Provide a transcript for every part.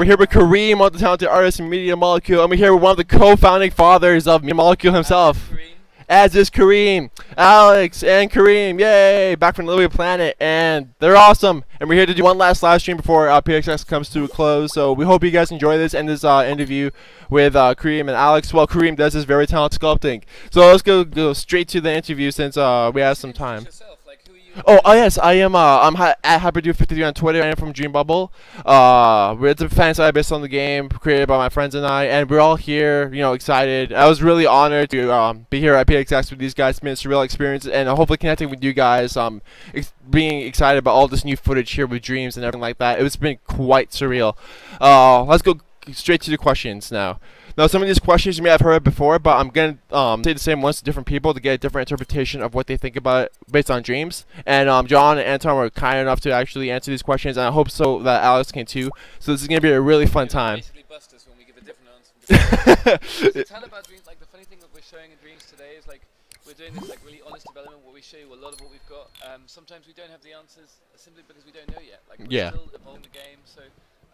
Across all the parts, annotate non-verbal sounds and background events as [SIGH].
We're here with Kareem, one of the talented artists in Media Molecule, and we're here with one of the co-founding fathers of Media Molecule himself. As is Kareem, Alex, and Kareem, yay! Back from the Louis Planet, and they're awesome. And we're here to do one last live stream before uh, PSX comes to a close. So we hope you guys enjoy this and this uh, interview with uh, Kareem and Alex. Well, Kareem does his very talented sculpting. So let's go go straight to the interview since uh, we have some time. Oh, oh yes, I am. Uh, I'm ha- at HyperDude53 on Twitter. I am from Dream Bubble. Uh, it's a fan site based on the game created by my friends and I, and we're all here, you know, excited. I was really honored to um, be here at PSX with these guys. It's been a surreal experience, and hopefully connecting with you guys. Um, ex- being excited about all this new footage here with dreams and everything like that. It's been quite surreal. Uh, let's go straight to the questions now. Now, some of these questions you may have heard before, but I'm going to um, say the same ones to different people to get a different interpretation of what they think about it based on dreams. And um, John and Anton were kind enough to actually answer these questions, and I hope so that Alex can too. So this is going to be a really fun time. Basically bust us when we give a different answer. [LAUGHS] so tell about dreams. Like the funny thing that we're showing in dreams today is like we're doing this like really honest development where we show you a lot of what we've got. Um, sometimes we don't have the answers simply because we don't know yet. Like we're Yeah. still evolving the game, so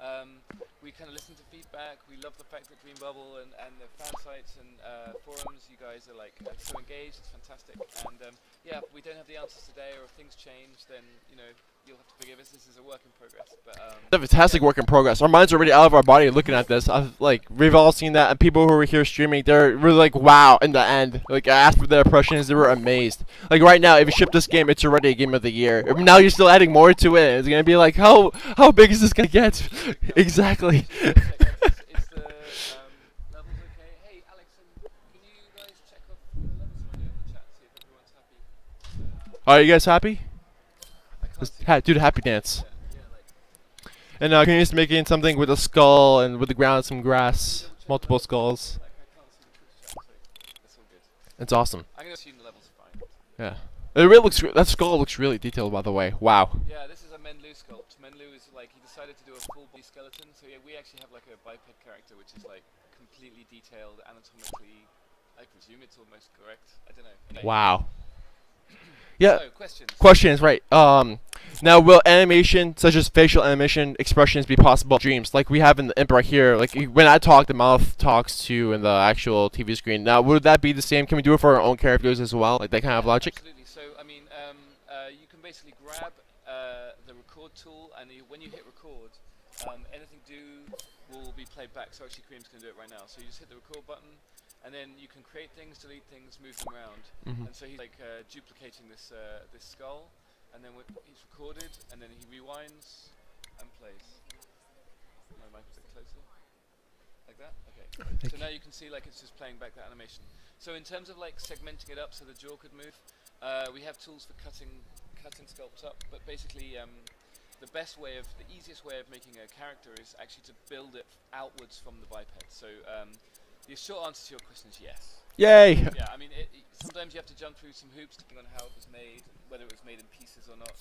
um, we kind of listen to feedback. We love the fact that Dream Bubble and, and the fan sites and uh, forums, you guys are like uh, so engaged. It's fantastic. And um, yeah, we don't have the answers today, or if things change, then you know you'll have to forgive us. This is a work in progress. But um, It's a fantastic work in progress. Our minds are already out of our body looking at this. I've, like we've all seen that, and people who were here streaming, they're really like, "Wow!" In the end, like I asked for their impressions, they were amazed. Like right now, if you ship this game, it's already a game of the year. Now you're still adding more to it. It's gonna be like, how how big is this gonna get? [LAUGHS] exactly. Is the levels okay? Hey, Alex, and can you guys check off the levels for me on the chat, see if everyone's happy? Are you guys happy? Let's ha- do the happy dance. And uh, can you just making something with a skull and with the ground some grass, multiple skulls. like I can't see the Twitch chat, so that's. It's awesome. I'm gonna assume the levels fine. Yeah. It really looks. That skull looks really detailed, by the way. Wow. Yeah, this is a Menlu sculpt. Menlu is like he decided to do a full body skeleton, so yeah, we actually have like a biped character, which is like completely detailed anatomically. I presume it's almost correct. I don't know. Wow. Yeah. So questions. Questions, right? Um, now will animation such as facial animation expressions be possible dreams, like we have in the imp right here? Like when I talk, the mouth talks to in the actual TV screen. Now, would that be the same? Can we do it for our own characters as well, like that kind of logic? Absolutely. So I mean, um, uh, you can basically grab uh, the record tool, and you, when you hit record, um, anything do will be played back. So actually, Kareem's going to do it right now. So you just hit the record button, and then you can create things, delete things, move them around. Mhm. And so he's like uh, duplicating this uh, this skull, and then he's recorded, and then he rewinds and plays. My mic a bit closer, like that. Okay. So now you can see like it's just playing back that animation. So in terms of like segmenting it up so the jaw could move, uh, we have tools for cutting cutting sculpts up. But basically, um, the best way of the easiest way of making a character is actually to build it outwards from the biped. So um, the short answer to your question is yes. Yay! Yeah, I mean, it, it, sometimes you have to jump through some hoops depending on how it was made, whether it was made in pieces or not.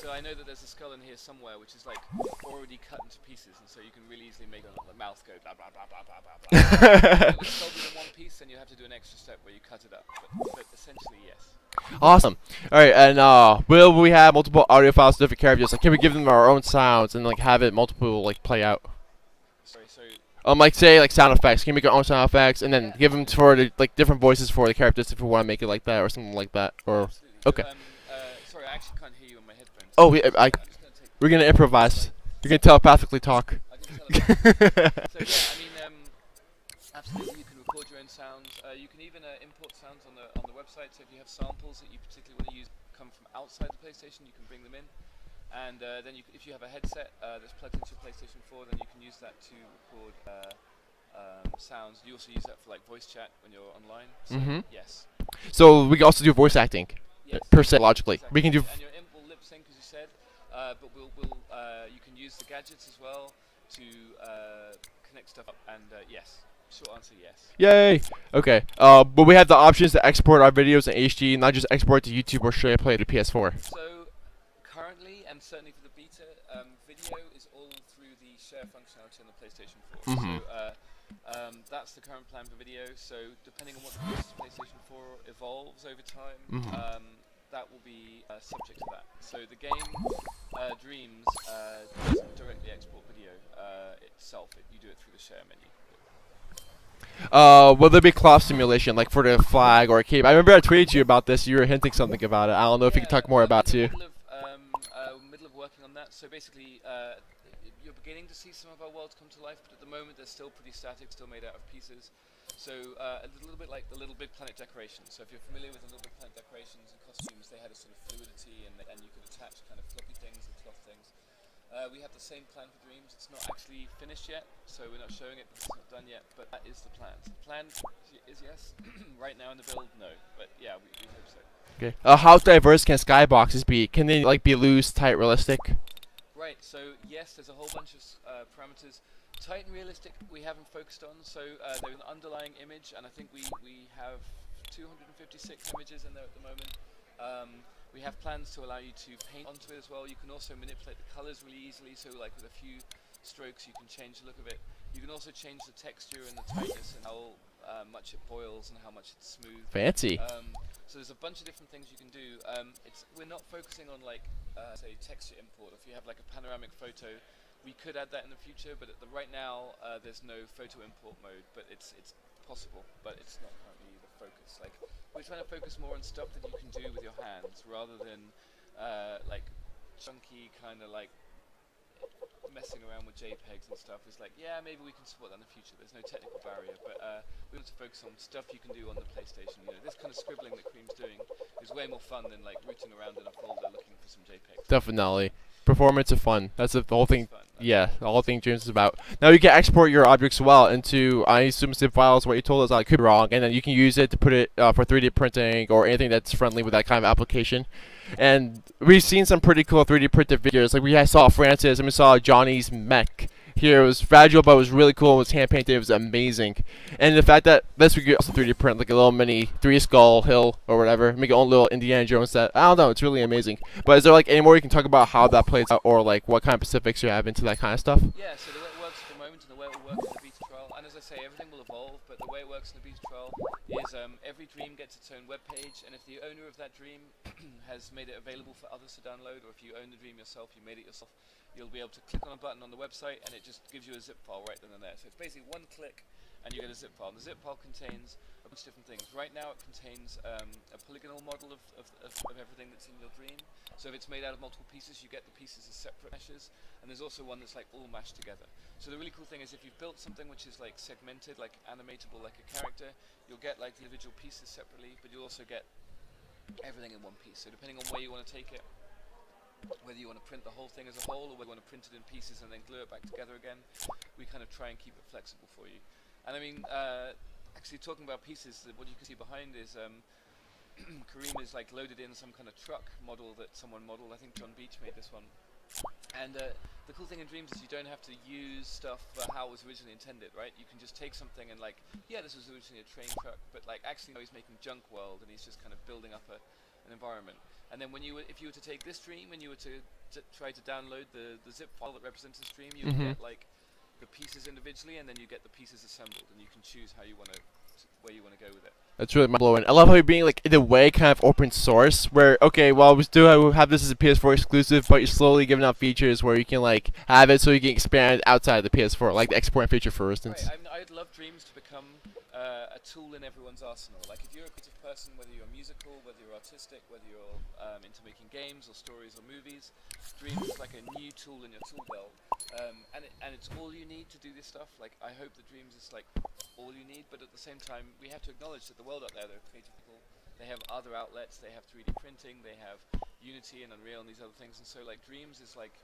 So I know that there's a skull in here somewhere which is like already cut into pieces, and so you can really easily make the mouth go blah blah blah blah blah blah blah. [LAUGHS] if it was sculpted in one piece, then you have to do an extra step where you cut it up. But, but essentially, yes. Awesome. All right, and uh, will we have multiple audio files, different characters? Like, can we give them our own sounds and like have it multiple like play out? Sorry, so Um, like say like sound effects. Can we make our own sound effects and then give them for the like different voices for the characters if you want to make it like that or something like that? Or absolutely. Okay. um, uh, sorry, I actually can't hear you on my headphones. oh, we, I, I'm gonna take. we're gonna improvise. We're gonna telepathically talk. I can tell it. So yeah, I mean, um, absolutely, you can record your own sounds. Uh, you can even uh, import sounds on the on the website. So if you have samples that you particularly want to use come from outside the PlayStation, you can bring them in. And uh, then, you if you have a headset uh, that's plugged into your PlayStation 4, then you can use that to record uh, um, sounds. You also use that for like voice chat when you're online. So Mhm. yes, so we can also do voice acting. yes. Per se, logically, we can do. And your imp will lip sync, as you said, uh, but we'll, we'll uh, you can use the gadgets as well to uh, connect stuff up. And uh, yes, short answer, yes. Yay! Okay. Uh, but we have the options to export our videos in HD, not just export to YouTube or straight play to PS4. So certainly for the beta, um, video is all through the share functionality on the PlayStation 4. Mhm. So uh, um, that's the current plan for video. So depending on what the PlayStation 4 evolves over time, Mhm. um, that will be uh, subject to that. So the game uh, Dreams uh, doesn't directly export video uh, itself. It, you do it through the share menu. Uh, will there be cloth simulation, like for the flag or a cape? I remember I tweeted you about this. You were hinting something about it. I don't know if you could Yeah, talk more about it too. the Middle of, um, uh, middle of working on that. So basically, uh, you're beginning to see some of our worlds come to life, but at the moment they're still pretty static, still made out of pieces. So uh, a little bit like the Little Big Planet decorations. So if you're familiar with the Little Big Planet decorations and costumes, they had a sort of fluidity, and, and you could attach kind of floppy things and cloth things. Uh, we have the same plan for Dreams. It's not actually finished yet, so we're not showing it. It's not done yet, but that is the plan. So the plan is yes. [CLEARS THROAT] right now in the build, no. But yeah, we, we hope so. Okay. Uh, how diverse can skyboxes be? Can they like be loose, tight, realistic? Right, so yes, there's a whole bunch of uh, parameters. Tight and realistic, we haven't focused on, so uh, there's an underlying image, and I think we, we have 256 images in there at the moment. Um, we have plans to allow you to paint onto it as well. You can also manipulate the colors really easily, so like with a few strokes you can change the look of it. You can also change the texture and the tightness and how uh, much it boils and how much it's smooth. Fancy. Um, so there's a bunch of different things you can do. Um, it's we're not focusing on like uh, say texture import. If you have like a panoramic photo, we could add that in the future. But at the right now, uh, there's no photo import mode. But it's it's possible, but it's not currently the focus. Like we're trying to focus more on stuff that you can do with your hands rather than uh, like chunky kind of like messing around with JPEGs and stuff. It's like yeah, maybe we can support that in the future. There's no technical barrier, but uh, we want to focus on stuff you can do on the PlayStation. You know, this kind of scribbling that Kareem's doing is way more fun than like rooting around in a folder looking for some JPEGs. Definitely. Performance of fun. That's the whole thing. Yeah, the whole thing James is about. Now you can export your objects well into, I assume, zip files. What you told us, I could be wrong, and then you can use it to put it uh, for 3D printing or anything that's friendly with that kind of application. And we've seen some pretty cool 3D printed videos. Like we saw Francis and we saw Johnny's mech. Here it was fragile, but it was really cool. It was hand painted. It was amazing. And the fact that this we could also 3D print like a little mini three skull hill or whatever, make your own little Indiana Jones set. I don't know. It's really amazing. But is there like any more you can talk about how that plays out, or like what kind of specifics you have into that kind of stuff? Yeah, so the way it works at the moment and the way it will the way it works in the beta trial is um, every dream gets its own web page, and if the owner of that dream [CLEARS THROAT] has made it available for others to download, or if you own the dream yourself, you made it yourself, you'll be able to click on a button on the website, and it just gives you a zip file right then and there. So it's basically one click, and you get a zip file. And the zip file contains a bunch of different things. Right now, it contains um, a polygonal model of, of, of, everything that's in your dream. So if it's made out of multiple pieces, you get the pieces as separate meshes, and there's also one that's like all mashed together. So the really cool thing is if you've built something which is like segmented, like animatable, like a character, you'll get like the individual pieces separately, but you'll also get everything in one piece. So depending on where you want to take it, whether you want to print the whole thing as a whole or whether you want to print it in pieces and then glue it back together again, we kind of try and keep it flexible for you. And I mean, uh, actually talking about pieces, uh, what you can see behind is um, [CLEARS THROAT] Kareem is like loaded in some kind of truck model that someone modeled. I think John Beech made this one. And uh, the cool thing in Dreams is you don't have to use stuff for how it was originally intended, right? You can just take something and like, yeah, this was originally a train truck, but like actually now he's making junk world and he's just kind of building up a, an environment. And then when you were, if you were to take this dream and you were to, to try to download the, the zip file that represents the stream, you would Mhm. get like the pieces individually, and then you get the pieces assembled, and you can choose how you want to, where you want to go with it. That's really mind blowing. I love how you're being like in a way kind of open source, where okay, well we still have this as a PS4 exclusive, but you're slowly giving out features where you can like have it so you can expand outside the PS4, like the export feature for instance. Right, I'd love Dreams to become uh, a tool in everyone's arsenal. Like if you're a creative person, whether you're musical, whether you're artistic, whether you're um, into making games or stories or movies, Dreams is like a new tool in your tool belt. Um, and, it, and it's all you need to do this stuff. Like I hope that Dreams is like all you need, but at the same time, we have to acknowledge that the world out there, there are creative people. They have other outlets. They have 3D printing. They have Unity and Unreal and these other things. And so like Dreams is like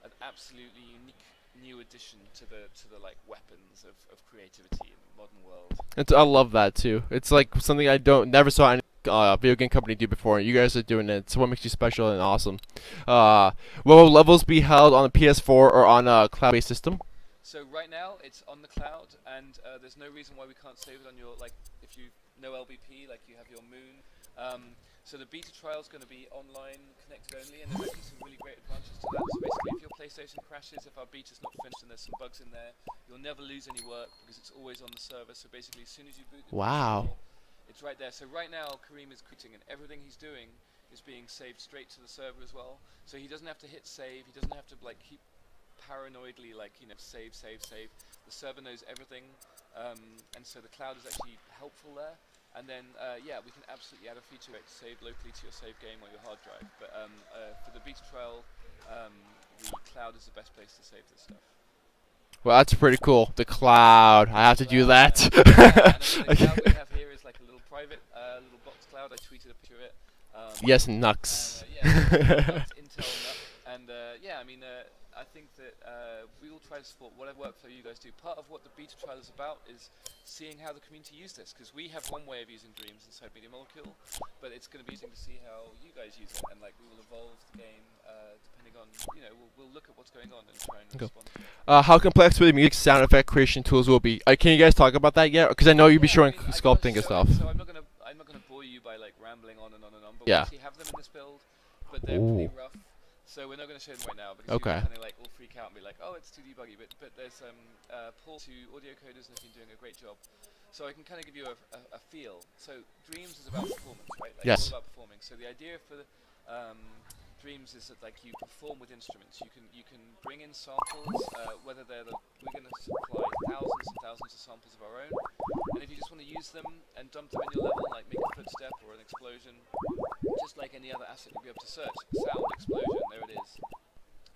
an absolutely unique new addition to the to the like weapons of, of creativity in the modern world. It's, I love that too. It's like something I don't never saw any uh, video game company do before. You guys are doing it. It's what makes you special and awesome. Uh, will levels be held on a PS4 or on a cloud-based system? So right now it's on the cloud, and uh, there's no reason why we can't save it on your like if you know LBP, like you have your Moon Um, so the beta trial is going to be online, connected only, and there's actually some really great advantages to that. So basically, if your PlayStation crashes, if our beta's not finished and there's some bugs in there, you'll never lose any work because it's always on the server. So basically, as soon as you boot the Wow. it's right there. So right now, Kareem is quitting, and everything he's doing is being saved straight to the server as well. So he doesn't have to hit save. He doesn't have to like keep paranoidly like you know save, save, save. The server knows everything, um, and so the cloud is actually helpful there. And then, uh, yeah, we can absolutely add a feature to save locally to your save game or your hard drive. But um, uh, for the beta trial, um, the cloud is the best place to save this stuff. Well, that's pretty cool. The cloud. I have to do that. yeah. [LAUGHS] Yeah, and the Okay. cloud we [LAUGHS] have here is like a little private, uh, little box cloud. I tweeted a picture of it. Um, yes, and, NUC. uh, yeah, [LAUGHS] Intel. And uh, yeah, I mean, uh, I think that uh, we will try to support whatever workflow you guys do. Part of what the beta trial is about is seeing how the community use this, because we have one way of using Dreams inside Media Molecule, but it's going to be interesting to see how you guys use it, and like we will evolve the game uh, depending on, you know, we'll, we'll look at what's going on and try and Okay. respond. Uh, how complex will the music sound effect creation tools will be? Uh, can you guys talk about that yet? Because I know you'll be I showing mean, I got- sculpting and stuff. So I'm not gonna I'm not gonna bore you by like rambling on and on and on. But Yeah. we actually have them in this build, but they're pretty rough. So we're not gonna show them right now because Okay. kind of like all freak out and be like, oh, it's too debuggy. But but there's um uh, Paul to audio coders and have been doing a great job. So I can kind of give you a, a, a feel. So Dreams is about performance, right? Like Yes. All about performing. So the idea for um, Dreams is that like you perform with instruments. You can you can bring in samples, uh, whether they're the, we're going to samples of our own, and if you just want to use them and dump them in your level, like make a footstep or an explosion, just like any other asset you'd be able to search, sound explosion, there it is.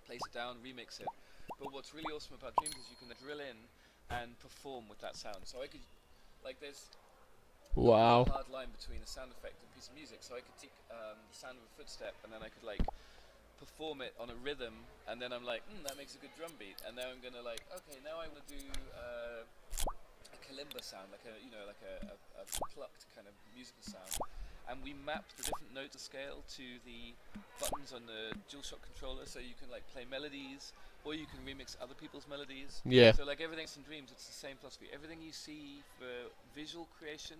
Place it down, remix it. But what's really awesome about Dreams is you can drill in and perform with that sound. So I could, like, there's Wow. a hard line between a sound effect and a piece of music. So I could take um, the sound of a footstep and then I could like perform it on a rhythm, and then I'm like, hmm, that makes a good drum beat. And now I'm gonna like, okay, now I want to do uh, a kalimba sound, like a you know like a, a, a plucked kind of musical sound. And we map the different notes of scale to the buttons on the DualShock controller, so you can like play melodies, or you can remix other people's melodies. Yeah. So like everything's in Dreams, it's the same philosophy. Everything you see for visual creation,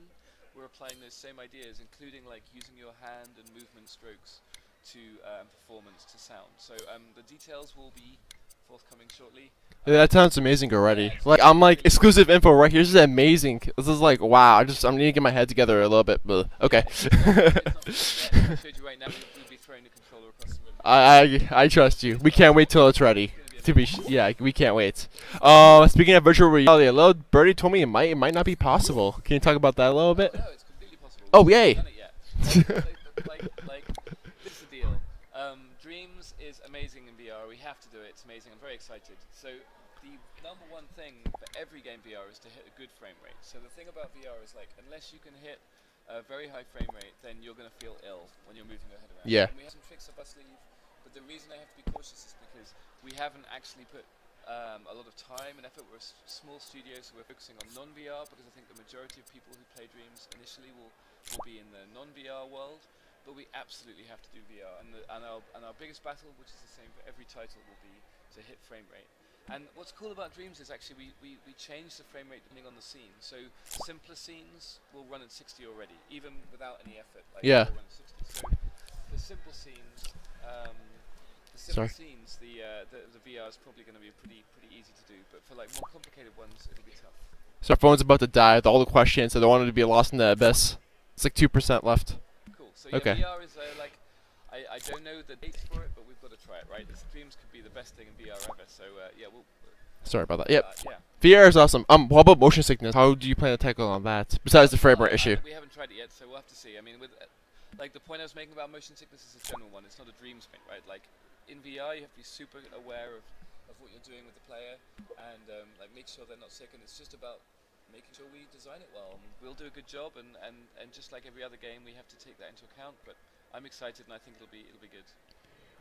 we're applying those same ideas, including like using your hand and movement strokes to um, performance to sound. So um, the details will be forthcoming shortly. Yeah, That sounds amazing already. Yeah, Like I'm like exclusive info right here. This is amazing. This is like wow. I just I'm need to get my head together a little bit. But okay. It's not- it's not- I showed you right now. We'll we'll be throwing the controller across the room. I, I trust you. We can't wait till it's ready. To be yeah, we can't wait. Uh, speaking of virtual reality, a little birdie told me it might it might not be possible. Can you talk about that a little bit? No, it's completely possible. Oh, yay. haven't done it yet. like, like, like, this is the deal. Um, Dreams is amazing in VR. We have to do it. It's amazing. I'm very excited. So the number one thing for every game VR is to hit a good frame rate. So the thing about VR is like, unless you can hit a very high frame rate, then you're going to feel ill when you're moving your head around. Yeah. And we have some tricks up our sleeve, but the reason I have to be cautious is because we haven't actually put um, a lot of time and effort. We're a small studio, so we're focusing on non-VR because I think the majority of people who play Dreams initially will, will be in the non-VR world. But we absolutely have to do VR, and, the, and our and our biggest battle, which is the same for every title, will be to hit frame rate. And what's cool about Dreams is actually we, we, we change the frame rate depending on the scene. So simpler scenes will run at 60 already, even without any effort. Like Yeah. run at 60. So the simple scenes, um, the simple Sorry. scenes, the, uh, the the VR is probably going to be pretty pretty easy to do. But for like more complicated ones, it'll be tough. So our phone's about to die with all the questions. I don't want it to be lost in the abyss. It's like two percent left. So yeah, Okay. VR is uh, like I, I don't know the dates for it, but we've got to try it, right? This Dreams could be the best thing in VR ever. So uh, yeah, we'll. Sorry about that. Yep. Uh, yeah. VR is awesome. Um, what about motion sickness? How do you plan to tackle on that? Besides the frame Uh, rate I- issue. We haven't tried it yet, so we'll have to see. I mean, with uh, like the point I was making about motion sickness is a general one. It's not a dreams thing, right? Like in VR, you have to be super aware of, of what you're doing with the player and um, like make sure they're not sick. And it's just about making sure we design it well. And we'll do a good job, and, and, and just like every other game, we have to take that into account. But I'm excited, and I think it'll be it'll be good.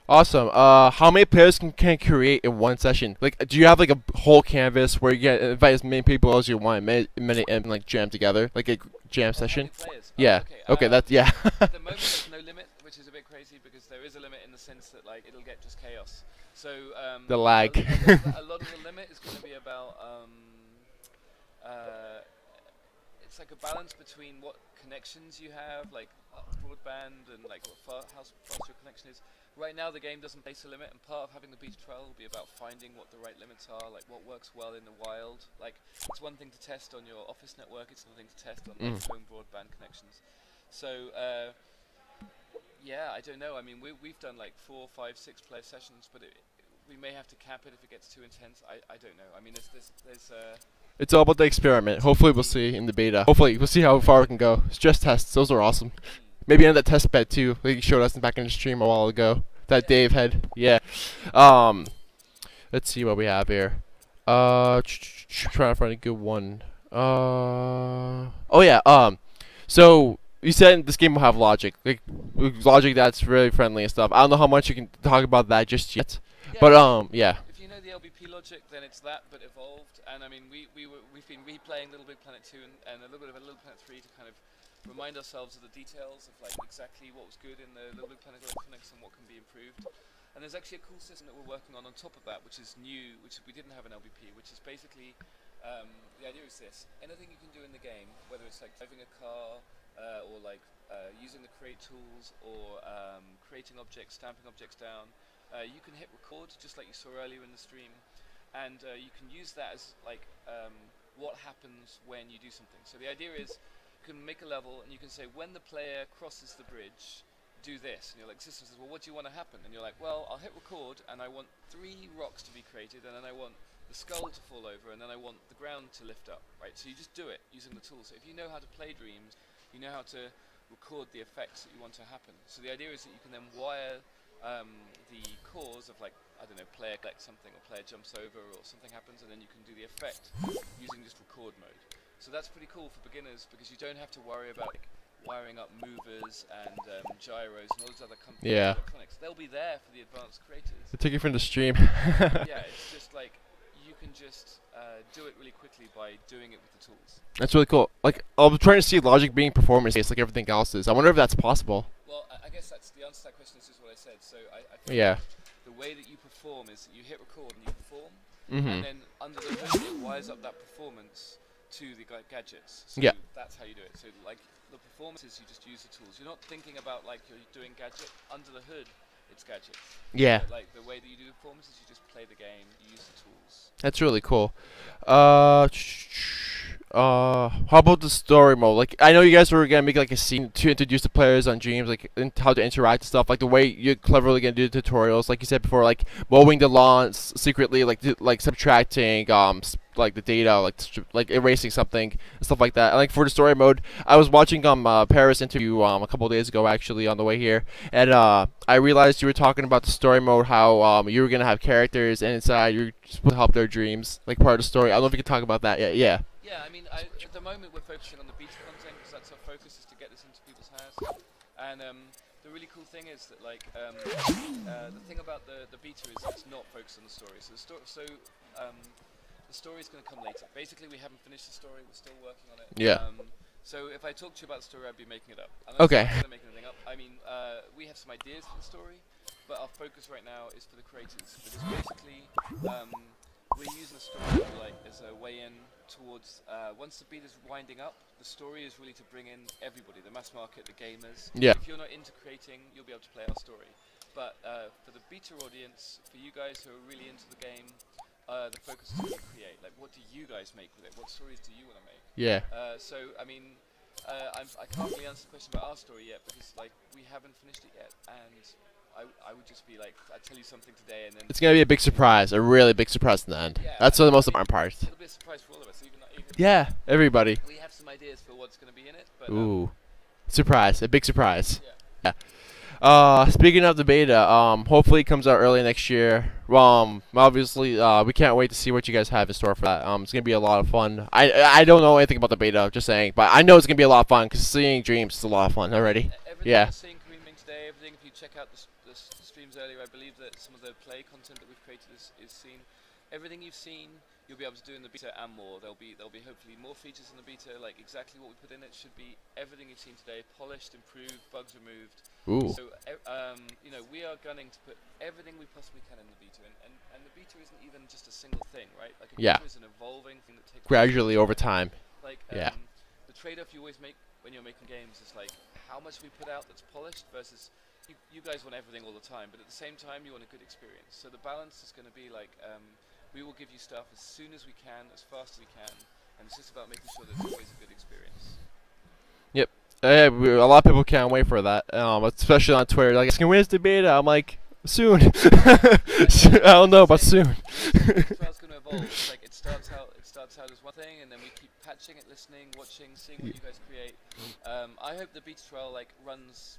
Awesome. Uh, how many players can, can create in one session? Like, do you have like a whole canvas where you get invite as many people as you want, many, many and like jam together, like a jam session? players? Oh, Yeah. Okay, uh, that's yeah. At the [LAUGHS] moment, there's no limit, which is a bit crazy because there is a limit in the sense that like it'll get just chaos. So um, The lag. A lot of the limit is going to be about um, uh, it's like a balance between what connections you have, like uh, broadband, and like what fa- how fast your connection is. Right now, the game doesn't place a limit, and part of having the beta trial will be about finding what the right limits are, like what works well in the wild. Like it's one thing to test on your office network; it's another thing to test on like, Mm. home broadband connections. So. Uh, yeah, I don't know. I mean, we, we've done like four, five, six player sessions, but it, we may have to cap it if it gets too intense. I, I don't know. I mean, there's there's, there's uh, It's all about the experiment. Hopefully, we'll see in the beta. Hopefully, we'll see how far we can go. Stress tests, those are awesome. Maybe in that test bed too. Like you showed us back in the stream a while ago. That Dave had. Yeah. Um, let's see what we have here. Uh, trying to find a good one. Uh, oh yeah. Um, so you said this game will have logic, like logic that's really friendly and stuff. I don't know how much you can talk about that just yet, yeah, but um, yeah. Know the LBP logic, then it's that, but evolved. And I mean, we we were, we've been replaying Little Big Planet 2 and, and a little bit of a Little Planet 3 to kind of remind ourselves of the details of like exactly what was good in the Little Big Planet electronics and what can be improved. And there's actually a cool system that we're working on on top of that, which is new, which we didn't have in LBP, which is basically um, the idea is this: anything you can do in the game, whether it's like driving a car uh, or like uh, using the create tools or um, creating objects, stamping objects down, uh, you can hit record just like you saw earlier in the stream, and uh, you can use that as like um, what happens when you do something. So the idea is you can make a level and you can say when the player crosses the bridge, do this. And you're like, system says, well, what do you want to happen? And you're like, well, I'll hit record and I want three rocks to be created and then I want the skull to fall over and then I want the ground to lift up, right? So you just do it using the tools. So if you know how to play Dreams, you know how to record the effects that you want to happen. So the idea is that you can then wire um, the cause of like, I don't know, player collects something or player jumps over or something happens and then you can do the effect using just record mode. So that's pretty cool for beginners because you don't have to worry about like, wiring up movers and um, gyros and all those other companies. Yeah. Electronics. They'll be there for the advanced creators. To take it from the stream. yeah, it's [LAUGHS] just like you can just uh, do it really quickly by doing it with the tools. That's really cool. Like I'm trying to see logic being performance based like everything else is. I wonder if that's possible. Well, I, I guess that's the answer to that question is just what I said. So I, I think Yeah. the way that you perform is that you hit record and you perform, mm -hmm. and then under the hood it wires up that performance to the ga- gadgets. So Yeah. that's how you do it. So like the performance is you just use the tools. You're not thinking about like you're doing gadget under the hood. It's gadgets. Yeah. But, like the way that you do the performance is you just play the game, you use the tools. That's really cool. Uh, uh, how about the story mode? Like, I know you guys were gonna make like a scene to introduce the players on Dreams, like how to interact and stuff. Like the way you're cleverly gonna do the tutorials, like you said before, like mowing the lawns secretly, like like subtracting um like the data, like like erasing something stuff like that. And like for the story mode, I was watching um uh, Paris interview um a couple days ago actually on the way here, and uh I realized you were talking about the story mode, how um you were gonna have characters and inside you're supposed to help their dreams, like part of the story. I don't know if you can talk about that yet. Yeah. Yeah, I mean, I, at the moment we're focusing on the beta content because that's our focus is to get this into people's hands. And um, the really cool thing is that like um, uh, the thing about the the beta is it's not focused on the story. So the story, so um, the story is going to come later. Basically, we haven't finished the story. We're still working on it. Yeah. Um, so if I talk to you about the story, I'd be making it up. And I'm Okay. not anything up. I mean, uh, we have some ideas for the story, but our focus right now is for the creators because basically um, we're using the story like as a way in towards uh, once the beat is winding up. The story is really to bring in everybody, the mass market, the gamers. Yeah. If you're not into creating, you'll be able to play our story. But uh, for the beta audience, for you guys who are really into the game, uh, the focus is to create. Like, what do you guys make with it? What stories do you want to make? Yeah. Uh, so, I mean, uh, I'm, I can't really answer the question about our story yet because, like, we haven't finished it yet, and I, I would just be like, I tell you something today, and then It's gonna be a big surprise, a really big surprise in the end. Yeah, That's I the most important part. it'll be a surprise for all of us. Even, even Yeah, everybody. we have some ideas for what's going to be in it, but um, Ooh, surprise! A big surprise. Yeah. Uh, speaking of the beta, um, hopefully it comes out early next year. Um, obviously, uh, we can't wait to see what you guys have in store for that. Um, it's gonna be a lot of fun. I I don't know anything about the beta, just saying, but I know it's gonna be a lot of fun because seeing dreams is a lot of fun already. everything Yeah. you're seeing streaming today, everything. If you check out the, earlier, I believe that some of the play content that we've created is, is seen. Everything you've seen, you'll be able to do in the beta and more. There'll be there'll be hopefully more features in the beta, like exactly what we put in it should be everything you've seen today, polished, improved, bugs removed. Ooh. So, um, you know, we are gunning to put everything we possibly can in the beta, and, and, and the beta isn't even just a single thing, right? Like a Yeah. beta is an evolving thing that takes Gradually over time. Like, um, Yeah. the trade-off you always make when you're making games is like how much we put out that's polished versus you, you guys want everything all the time, but at the same time you want a good experience. So the balance is going to be like um, we will give you stuff as soon as we can, as fast as we can, and it's just about making sure that it's always a good experience. Yep. Uh, we- a lot of people can't wait for that, um, especially on Twitter. Like, can where's the beta? I'm like, soon. [LAUGHS] I don't know, but soon. trial's going to evolve. It's like it starts out, it starts out as one thing, and then we keep patching it, listening, watching, seeing what you guys create. Um, I hope the beta trial like runs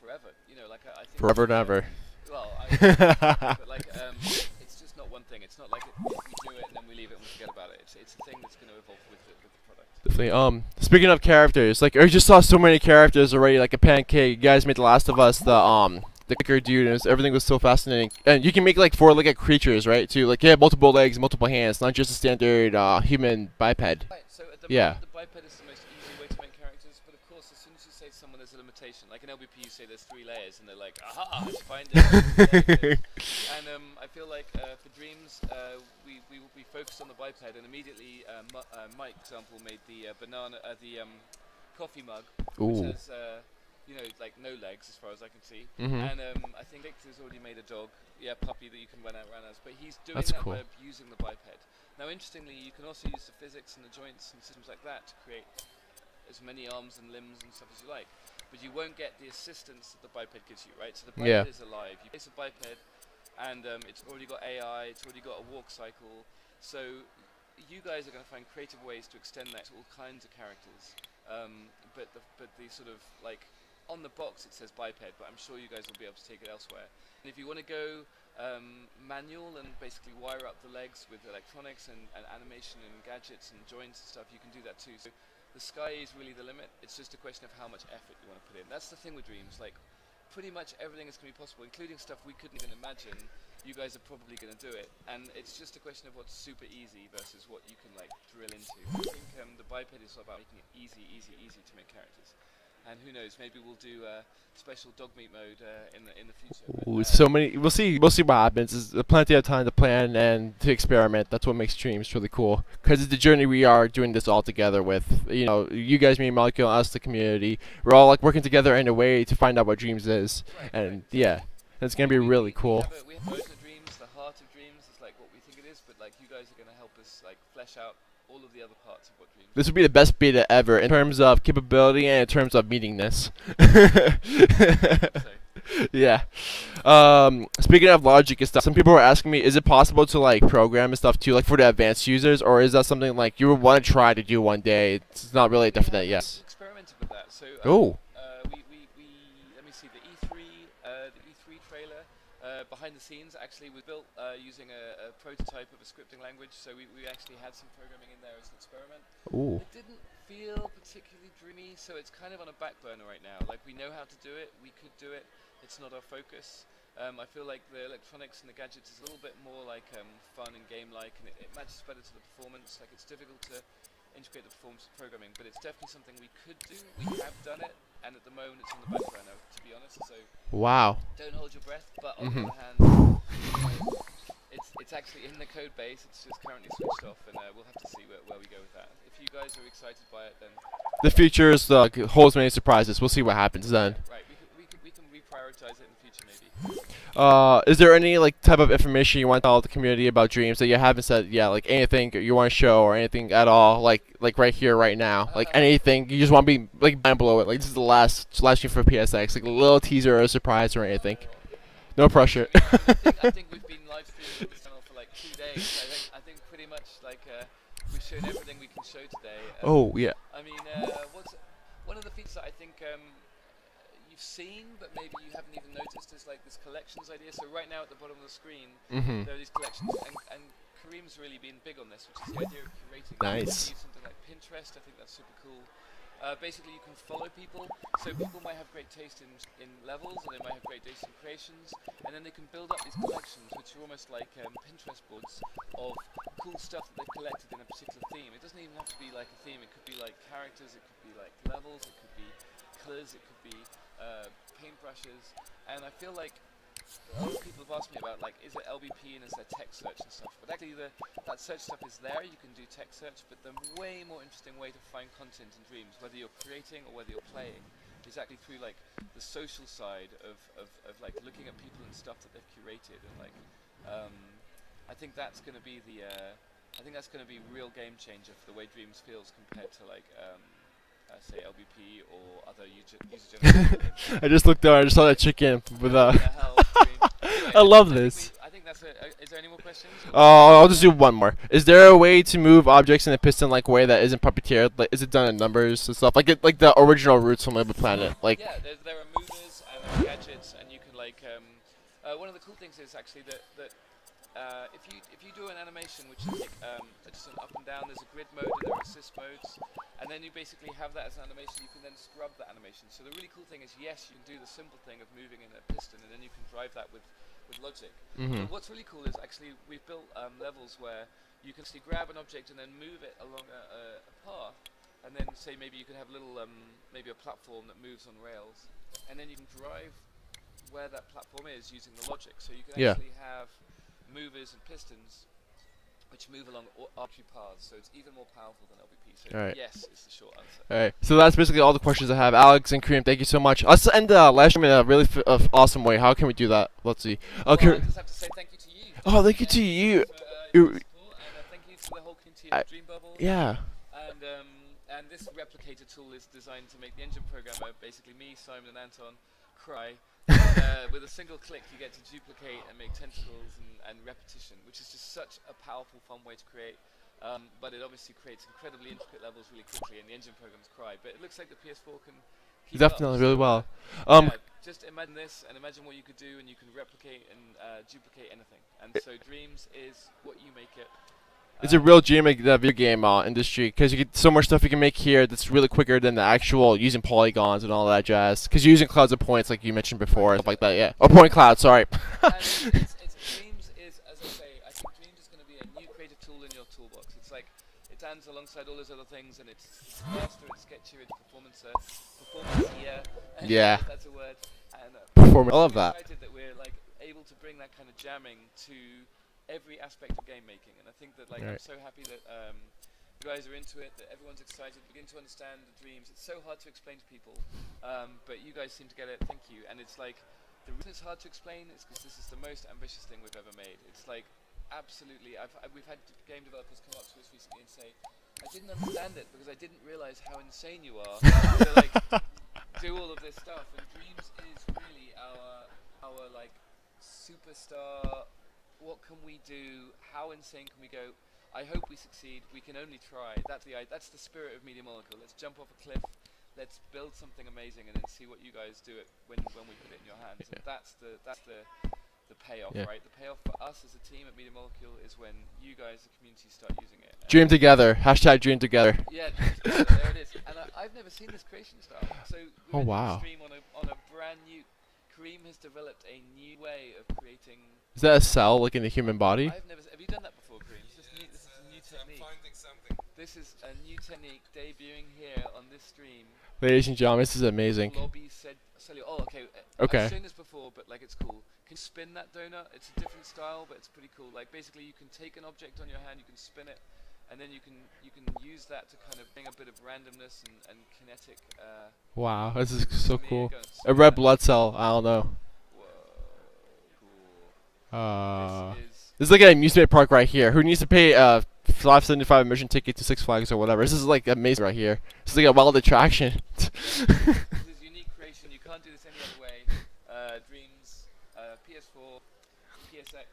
forever. You know, like I, I think Forever and ever. Well, I, [LAUGHS] but like um, it's just not one thing. It's not like it, we do it and then we leave it and we forget about it. It's, it's a thing that's going to evolve with the, with the product. Definitely. Um, speaking of characters, like I just saw so many characters already. Like a pancake. You guys made The Last of Us. The um, the kicker dude. And was, everything was so fascinating. And you can make like four-legged creatures, right? Too. Like yeah, multiple legs, multiple hands, not just a standard uh, human biped. Right. So the Yeah. the biped is the most easy way to make characters, but of course, as soon as you say to someone there's a limitation, like in LBP, you say there's three layers, and they're like, aha, find it. [LAUGHS] and um, I feel like uh, for Dreams, uh, we, we we focused on the biped, and immediately uh, uh, Mike, for example, made the uh, banana, uh, the um, coffee mug, which has uh, you know like no legs as far as I can see. Mhm. And um, I think Victor's already made a dog, yeah, puppy that you can run out around as. But he's doing That's that cool. by using the biped. Now, interestingly, you can also use the physics and the joints and systems like that to create as many arms and limbs and stuff as you like. But you won't get the assistance that the biped gives you, right? So the biped Yeah. is alive. You place a biped, and um, it's already got AI. It's already got a walk cycle. So you guys are going to find creative ways to extend that to all kinds of characters. Um, but the but the sort of like on the box it says biped, but I'm sure you guys will be able to take it elsewhere. And if you want to go um, manual and basically wire up the legs with electronics and, and animation and gadgets and joints and stuff, you can do that too. So the sky is really the limit. It's just a question of how much effort you want to put in. That's the thing with dreams. Like pretty much everything is going to be possible, including stuff we couldn't even imagine. You guys are probably going to do it, and it's just a question of what's super easy versus what you can like drill into. I think um, the biped is all about making it easy, easy, easy to make characters. And who knows? Maybe we'll do uh, special dog meat mode uh, in the in the future. but, Ooh, so many. We'll see. We'll see what happens. There's plenty of time to plan and to experiment. That's what makes streams really cool. Because it's the journey we are doing this all together with. You know, you guys, Media Molecule, us, the community. We're all like working together in a way to find out what dreams is. right, And right. yeah, it's gonna be We- really cool. We have, a, we have both the dreams, the heart of dreams is like what we think it is, but like you guys are going to help us like flesh out all of the other parts of what dreams. This would be the best beta ever in terms of capability and in terms of meetingness. So, [LAUGHS] [LAUGHS] yeah. Um, speaking of logic and stuff, some people were asking me, is it possible to like program and stuff too, like for the advanced users, or is that something like you would want to try to do one day? It's not really definite yet. Experimented with that. So um, Oh. uh, we, we, we let me see the E3 uh, the E3 trailer uh, behind the scenes actually was built uh, using a, a prototype of a scripting language. So we, we actually had some programming in there as an experiment. Ooh. It didn't feel particularly dreamy, so it's kind of on a back burner right now. Like we know how to do it, we could do it. It's not our focus. Um, I feel like the electronics and the gadgets is a little bit more like um, fun and game-like, and it, it matches better to the performance. Like it's difficult to integrate the performance with programming, but it's definitely something we could do. We have done it, and at the moment it's on the back burner, to be honest. So Wow. don't hold your breath. But on Mhm. the other hand, it's it's actually in the code base. It's just currently switched off, and uh, we'll have to see where, where we go with that. If you guys are excited by it, then The future is uh, holds many surprises. We'll see what happens then. right, reprioritize it in the future maybe. Uh, is there any like type of information you want to tell the community about dreams that you haven't said yet? Like anything you want to show or anything at all? Like like right here, right now. Like Uh, anything you just want to be like mind blow it. Like this is the last last stream for PSX. Like a little teaser or a surprise or anything. No pressure. [LAUGHS] I think, I think we've been live streaming this channel for like two days. I think I think pretty much like uh, we've shown everything we can show today. Um, oh yeah. I mean, uh, what's one of the features that I think um, you've seen, but maybe you haven't even noticed is like this collections idea. So right now at the bottom of the screen, Mhm. there are these collections, and, and Kareem's really been big on this, which is the idea of curating. Nice. You use something like Pinterest. I think that's super cool. Uh, basically, you can follow people. So people might have great taste in in levels, and they might have great taste in creations, and then they can build up these collections, which are almost like um, Pinterest boards of cool stuff that they've collected in a particular theme. It doesn't even have to be like a theme. It could be like characters. It could be like levels. It could be colors. It could be uh, paintbrushes. And I feel like people have asked me about like, is it LBP and is there text search and stuff? But actually, the, that search stuff is there. You can do text search, but the way more interesting way to find content in Dreams, whether you're creating or whether you're playing, is actually through like the social side of, of, of like looking at people and stuff that they've curated and like. Um, I think that's going to be the. Uh, I think that's going to be real game changer for the way Dreams feels compared to like. Um, say LBP or other user. [LAUGHS] I just looked there. I just saw that chicken with uh. What the hell, Dream? [LAUGHS] Anyway, I love this. I think that's a, uh, Is there any more questions? Uh, I'll just do one more. Is there a way to move objects in a piston-like way that isn't puppeteered? Like, is it done in numbers and stuff? Like it, like the original roots from Little Planet. Like, yeah, there, there are movers and are gadgets, and you can like. Um, uh, one of the cool things is actually that that uh, if you if you do an animation which is like um, just an up and down, there's a grid mode and there are assist modes, and then you basically have that as an animation. You can then scrub that animation. So the really cool thing is, yes, you can do the simple thing of moving in a piston, and then you can drive that with with logic. mhm. But what's really cool is actually we've built um, levels where you can actually grab an object and then move it along a, a, a path, and then say maybe you could have a little um, maybe a platform that moves on rails, and then you can drive where that platform is using the logic. So you can Yeah. actually have movers and pistons which move along arbitrary paths. So it's even more powerful than LBP. So Alright. yes is the short answer. All right. So that's basically all the questions I have. Alex and Kareem, thank you so much. Let's end the uh, live stream in a really uh, awesome way. How can we do that? Let's see. Well, Okay. I just have to say thank you to you. Oh, thank you to you. For, uh, You- your support, and uh, thank you to the whole community of Dream Bubble. Yeah. And um, and this replicator tool is designed to make the engine programmer, basically me, Simon, and Anton, cry. Uh, with a single click, you get to duplicate and make tentacles and, and repetition, which is just such a powerful, fun way to create. Um, but it obviously creates incredibly intricate levels really quickly, and the engine programs cry. But it looks like the PS4 can Definitely, really well. Um, yeah, just imagine this and imagine what you could do, and you can replicate and uh, duplicate anything. And so Dreams is what you make it. It's a real dream of the video game uh, industry because you get so much stuff you can make here that's really quicker than the actual using polygons and all that jazz. Because you're using clouds of points like you mentioned before, stuff like that. Yeah. Oh, point cloud. Sorry. [LAUGHS] it's, it's, it's Dreams is, as I say, I think Dreams is going to be a new creative tool in your toolbox. It's like it stands alongside all those other things, and it's, it's faster, it's sketchier, it's performance, uh, performance Yeah. that's a word. And uh, Performance. I love that. Excited that we're like able to bring that kind of jamming to every aspect of game making, and I think that like I'm so happy that um, you guys are into it, that everyone's excited, begin to understand the dreams. It's so hard to explain to people, um, but you guys seem to get it. Thank you. And it's like the reason it's hard to explain is because this is the most ambitious thing we've ever made. It's like absolutely. I've, I, we've had game developers come up to us recently and say, "I didn't understand it because I didn't realize how insane you are [LAUGHS] to like do all of this stuff." And Dreams is really our our like superstar. What can we do? How insane can we go? I hope we succeed. We can only try. That's the that's the spirit of Media Molecule. Let's jump off a cliff. Let's build something amazing and then see what you guys do it when when we put it in your hands. And that's the that's the the payoff, Yeah. right? The payoff for us as a team at Media Molecule is when you guys, the community, start using it. Dream together. Hashtag dream together. yeah, there it is. And I, I've never seen this creation style. So we Oh, wow. stream on a on a brand new. Kareem has developed a new way of creating. Is that a cell like in the human body? I've never. Have you done that before, Kareem? This is new. This is a new technique. finding something. This is a new technique debuting here on this stream. Ladies and gentlemen, this is amazing. Lobby said cellular. Oh, okay. Okay. I've seen this before, but like it's cool. Can you spin that donut? It's a different style, but it's pretty cool. Like basically, you can take an object on your hand, you can spin it, and then you can you can use that to kind of bring a bit of randomness and, and kinetic. Uh, Wow, this is so cool. A red blood cell. I don't know. Uh, this is this is like an amusement park right here. Who needs to pay a five seventy five admission ticket to Six Flags or whatever? This is like amazing right here. This is like a wild attraction. this is unique creation. You can't do this any other way. Uh, Dreams, uh, PS4, PSX,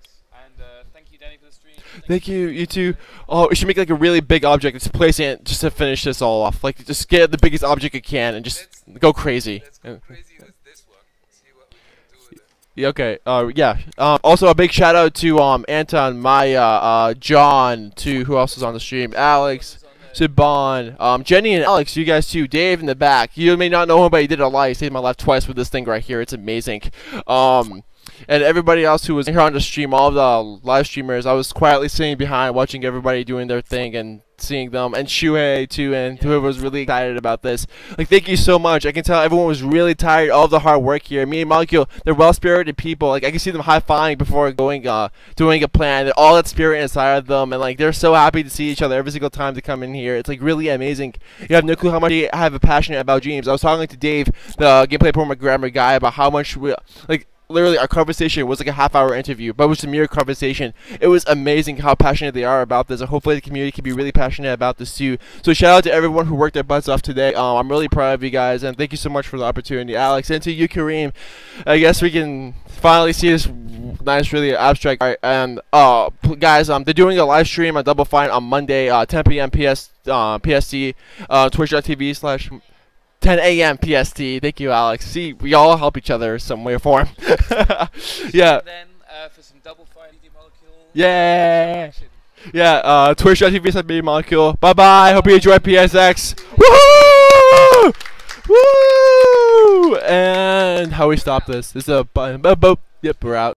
and uh, thank you, Danny, for the stream. Thank you, you too. Oh, we should make like a really big object. Just place it just to finish this all off. Like just get the biggest object you can and just Let's, go crazy. let's Uh, go crazy with this one. See what we can do with it. Yeah, okay. Uh, yeah. Um, also, a big shout out to um Anton, Maya, uh, John, to who else was on the stream, Alex, Siobhan, um, Jenny and Alex. You guys too. Dave in the back. You may not know him, but he did a live. Saved my life twice with this thing right here. It's amazing. Um, and everybody else who was here on the stream, all the live streamers. I was quietly sitting behind, watching everybody doing their thing, and seeing them, and Shuhei too, and whoever was really excited about this. Like, thank you so much. I can tell everyone was really tired. All of the hard work here. Media Molecule, they're well-spirited people. Like, I can see them high-fiving before going, uh, doing a plan. They're All that spirit inside of them, and like, they're so happy to see each other every single time they come in here. It's like really amazing. You have no clue how much I have a passionate about dreams. I was talking to Dave, the gameplay programmer guy, about how much we like literally our conversation was like a half hour interview, but it was a mere conversation. It was amazing how passionate they are about this, and hopefully the community can be really passionate about this too. So shout out to everyone who worked their butts off today. Um, I'm really proud of you guys, and thank you so much for the opportunity, Alex, and to you, Kareem. I guess we can finally see this nice, really abstract art. And uh, guys, um, they're doing a live stream on Double Fine on Monday, uh, 10 p.m. PS, uh, PST, uh, Twitch.tv slash 10 a.m. PST. Thank you, Alex. See, we all help each other some way or form. [LAUGHS] yeah. Then uh, for some double fire molecule. Yeah. Yeah, uh, Twitch.tv slash Media Molecule. Bye bye. Hope you enjoy PSX. Woohoo! Woo! And how we stop this? This is a button. Boop, boop. Yep, we're out.